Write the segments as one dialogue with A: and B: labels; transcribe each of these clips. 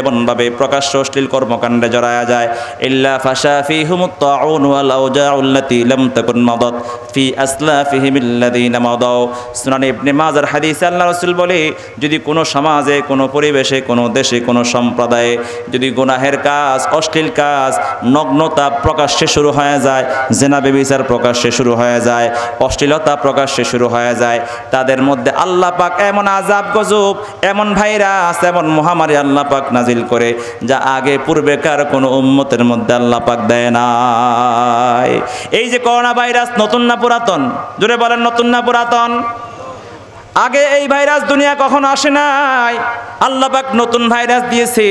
A: এমনভাবে প্রকাশ্য অশ্লীল কর্মকাণ্ডে জড়ায়া যায়। ইল্লা ফাশা ফিহুমুত তাউন ওয়াল আউজাউল্লাতি লাম তাকুন মাদাত ফি আসলাফিহিম আল্লাযীনা মাদাউ। সুনান ইবনে মাজার হাদিসে আল্লাহ রাসূল বলে, যদি কোনো সমাজে, কোনো পরিবেশে, কোনো দেশে, কোনো সম্প্রদায়ে যদি গুনাহের কাজ, অশ্লীল কাজ, নগ্নতা প্রকাশ্যে শুরু হয়ে যায়, জেনা বেবিচার প্রকাশ্যে শুরু হয়ে যায়, অশ্লীলতা প্রকাশ্যে শুরু হয়ে যায়, তাদের মধ্যে আল্লাহ পাক এমন আজাব গজব, এমন ভাইরাস, এমন মহামারী আল্লাহ পাক নাজিল করে, যা আগে পূর্বেকার কোনো উম্মতের মধ্যে আল্লাহ পাক দেয় নাই। এই যে করোনা ভাইরাস নতুন না পুরাতন? জোরে বলেন, নতুন না পুরাতন? আগে এই ভাইরাস দুনিয়া কখনো আসে নাই। আল্লাহ পাক নতুন ভাইরাস দিয়েছে।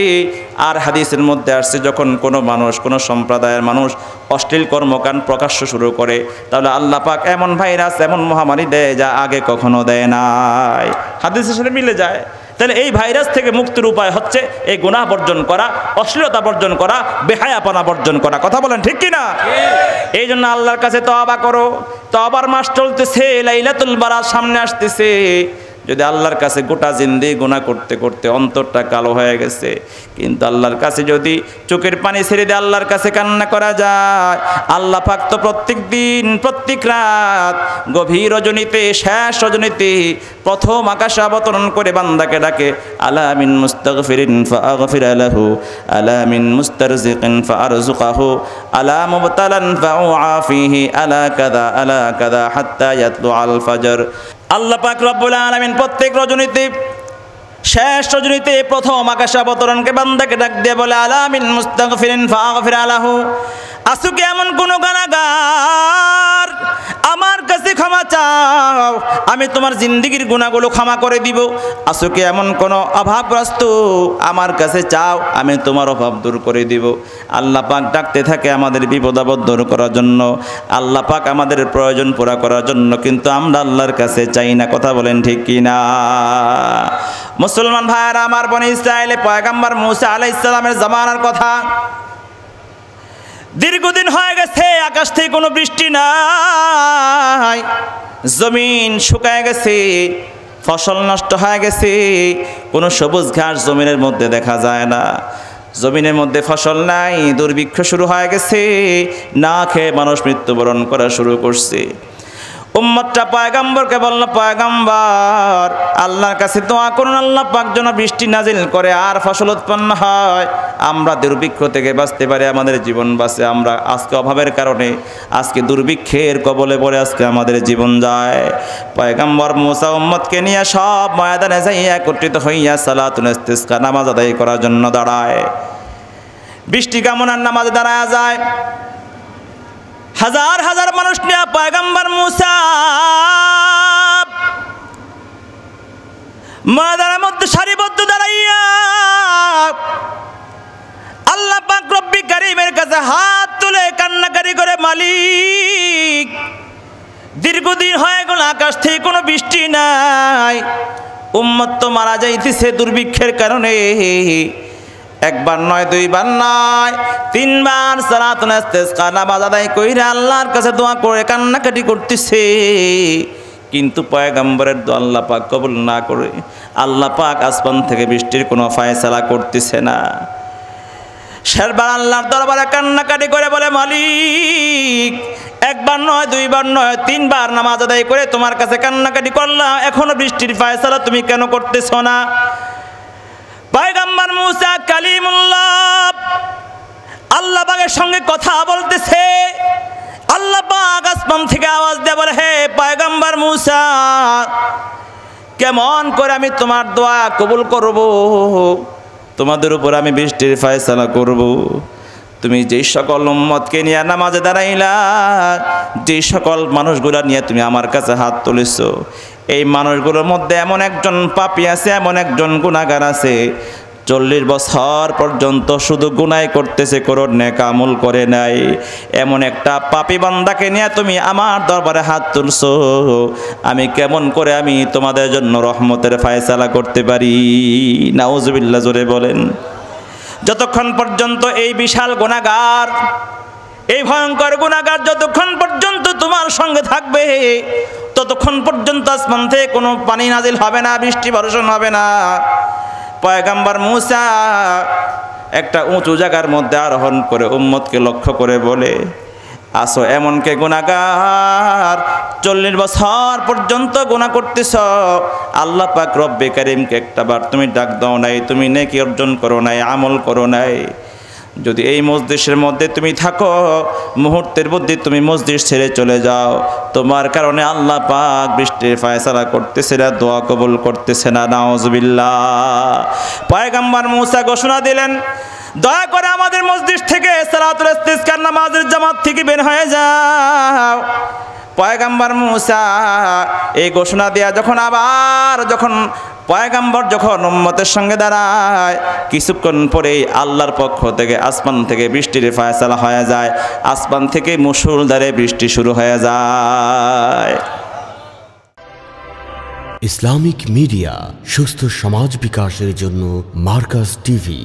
A: আর হাদিসের মধ্যে আসছে, যখন কোনো মানুষ, কোনো সম্প্রদায়ের মানুষ অশ্লীল কর্মকাণ্ড প্রকাশ্য শুরু করে, তাহলে আল্লাহ পাক এমন ভাইরাস, এমন মহামারী দেয় যা আগে কখনো দেয় নাই। হাদিসের সাথে মিলে যায়। তাহলে এই ভাইরাস থেকে মুক্তির উপায় হচ্ছে এই গুণাহ বর্জন করা অশ্লীলতা বর্জন করা বেহায়াপনা বর্জন করা। কথা বলেন ঠিক কিনা? এই জন্য আল্লাহর কাছে তবা করো। তবার মাস চলতেছে লাইলাতুল বারাত সামনে আসতেছে। যদি আল্লাহর কাছে গোটা জিন্দি গুণা করতে করতে অন্তরটা কালো হয়ে গেছে, কিন্তু আল্লাহর কাছে যদি চোখের পানি ছেড়ে দিয়ে আল্লাহর কাছে কান্না করা যায়, আল্লাহ পাক তো প্রত্যেক দিন, প্রত্যেক রাত গভীর রজনীতে শেষ রজনীতে প্রথম আকাশে অবতরণ করে বান্দাকে ডাকে আলামিন মুস্তাগফিরিন ফাগফির লাহু আলামিন মুস্তারজিকিন ফারজুকাহু আলা মুবতালান ফাউআফিহি আলা কাদা আলা কাদা হাত্তা ইয়াতলু আল ফাজর। আল্লাহ পাক রব্বুল আলামিন প্রত্যেক রজনীতে, শেষ রজনীতে প্রথম আকাশে অবতরণকে বান্দাকে ডাক দিয়ে বলে, আলামিন মুস্তাগফিরিন ফাগফির আলাহু। আসুকে এমন কোন গানাগার আমার কাছে ক্ষমা চাও আমি তোমার জিন্দিগির গুণাগুলো ক্ষমা করে দিব। আসুকে এমন কোন অভাবগ্রস্ত? আমার কাছে চাও, আমি তোমার অভাব দূর করে দিব। আল্লাহ পাক ডাকতে থাকে আমাদের বিপদাবদ দূর করার জন্য। আল্লাহ পাক আমাদের প্রয়োজন পুরা করার জন্য, কিন্তু আমরা আল্লাহর কাছে চাই না। কথা বলেন ঠিক কি না? মুসলমান ভাইয়ারা, আমার বনে ইসরায়েলে পয়গাম্বার মুসা আলাইহিস সালামের জামানার কথা। দীর্ঘদিন হয়ে গেছে, আকাশ থেকে কোনো বৃষ্টি নাই। জমিন শুকায় গেছে, ফসল নষ্ট হয়ে গেছে, কোনো সবুজ ঘাস জমিনের মধ্যে দেখা যায় না। জমিনের মধ্যে ফসল নাই, দুর্ভিক্ষ শুরু হয়ে গেছে, না খেয়ে মানুষ মৃত্যুবরণ করা শুরু করছে। উম্মতটা পয়গাম্বরকে বলল, পয়গাম্বর, আল্লাহর কাছে দোয়া করুন, আল্লাহ পাক যেন বৃষ্টি নাজিল করে, আর ফসল উৎপন্ন হয়। আমরা দুর্ভিক্ষ থেকে বাঁচতে পারি, আমাদের জীবন বাঁচে। আমরা আজকে অভাবের কারণে, আজকে দুর্ভিক্ষের কবলে পড়ে আজকে আমাদের জীবন যায়। পয়গাম্বর মুসা উম্মতকে নিয়ে সব ময়দানে যাই একত্রিত হইয়া সালাতুল ইস্তিসকা, নামাজ আদায় করার জন্য দাঁড়ায়। বৃষ্টি কামনার নামাজে দাঁড়ায় যায়। হাজার হাজার মানুষ নিয়ে পয়গাম্বার মুসা ময়দানের মধ্যে সারিবদ্ধ নাই উম্মত তো মারা যাইতেছে দুর্ভিক্ষের কারণে। একবার নয়, দুইবার নয়, তিনবার সালাতুল ইস্তিসকা নামাজ আদায় কইরা আল্লাহর কাছে দোয়া করে কান্নাকাটি করতেছে। কিন্তু পয়গাম্বরের দোয়া আল্লাহ পাক কবুল না করে আল্লাহ পাক আসমান থেকে বৃষ্টির কোনো ফায়সালা করতেছে না। শেরবার আল্লাহর দরবারে কান্নাকাটি করে বলে মালিক একবার নয়, দুইবার নয়, তিনবার নামাজ আদায় করে তোমার কাছে কান্নাকাটি করলাম। এখনও বৃষ্টির ফায়সালা তুমি কেন করতেছ না? পয়গাম্বার মুসা কালিমুল্লাহ আল্লাহ পাকের সঙ্গে কথা বলতেছে। আল্লাহ পাক আসমান থেকে আওয়াজ দেয় বলে, হে পয়গাম্বার মুসা, কেমন করে আমি তোমার দোয়া কবুল করব? তোমাদের উপর আমি বৃষ্টির ফায়সালা করব। তুমি যেই সকল উম্মতকে নিয়ে নামাজে দাঁড়াইলা, যেই সকল মানুষগুলা নিয়ে তুমি আমার কাছে হাত তুলেছো, এই মানুষগুলোর মধ্যে এমন একজন পাপি আছে, এমন একজন গুণাগার আছে, চল্লিশ বছর পর্যন্ত শুধু গুনাই করতেছে করো নেকামুল করে নাই। এমন একটা পাপি বান্দাকে নিয়ে তুমি আমার দরবারে হাত তুলছো, আমি কেমন করে আমি তোমাদের জন্য রহমতের ফায়সালা করতে পারি? নাউজবিল্লা জোরে বলেন। যতক্ষণ পর্যন্ত এই বিশাল গুণাগার, এই ভয়ঙ্কর গুণাগার যতক্ষণ পর্যন্ত তোমার সঙ্গে থাকবে, ততক্ষণ পর্যন্ত আসমান থেকে কোনো পানি নাজিল হবে না, বৃষ্টি বর্ষণ হবে না। পয়গাম্বার মুসা একটা উঁচু জায়গার মধ্যে আরোহণ করে উম্মতকে লক্ষ্য করে বলে আসো এমনকে গুণাগার চল্লিশ বছর পর্যন্ত গুণা করতেছ। আল্লাহ পাক রব্বে কারিমকে একটা বার তুমি ডাক দাও নাই, তুমি নেকি অর্জন করো নাই, আমল করো নাই। যদি এই মসজিদের মধ্যে তুমি থাকো, মুহূর্তের মধ্যে তুমি মসজিদ ছেড়ে চলে যাও। তোমার কারণে আল্লাহ পাক বৃষ্টির ফায়সালা করতেছে না, দোয়া কবুল করতেছে না নাওজবিল্লা পয়গাম্বার মুসা ঘোষণা দিলেন দয়া করে আমাদের মসজিদ থেকে সালাতুল নামাজের জামাত থেকে বের হয়ে যাও। পয়গাম্বার মুসা, এই ঘোষণা দেয়া যখন আবার, যখন পয়গাম্বর যখন উম্মতের সঙ্গে দাঁড়ায়, কিছুক্ষণ পরেই আল্লাহর পক্ষ থেকে আসমান থেকে বৃষ্টির ফায়সালা হয়ে যায়। আসমান থেকে মুসুলধারে বৃষ্টি শুরু হয়ে যায়।
B: ইসলামিক মিডিয়া, সুস্থ সমাজ বিকাশের জন্য মার্কাস টিভি।